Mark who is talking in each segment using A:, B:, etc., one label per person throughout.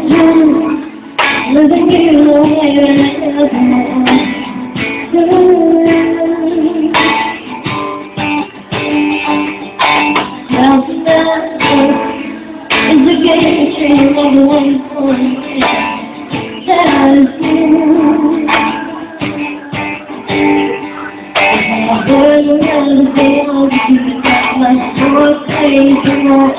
A: you living your way and Now that is a game changer of one point that is you. The one who got my soul crazy, more I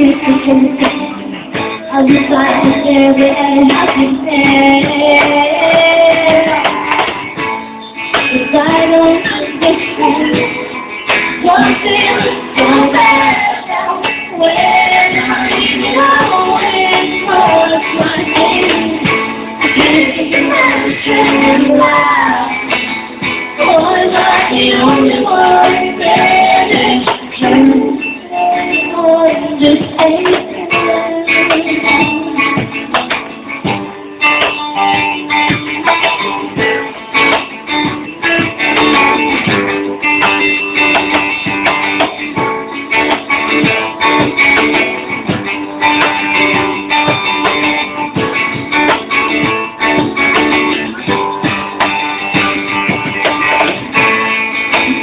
A: I just like to share it and I can tell.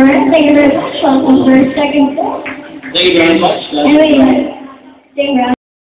A: Alright, thank you very much. Welcome our second.
B: Thank you very much.
A: Anyway, stay around.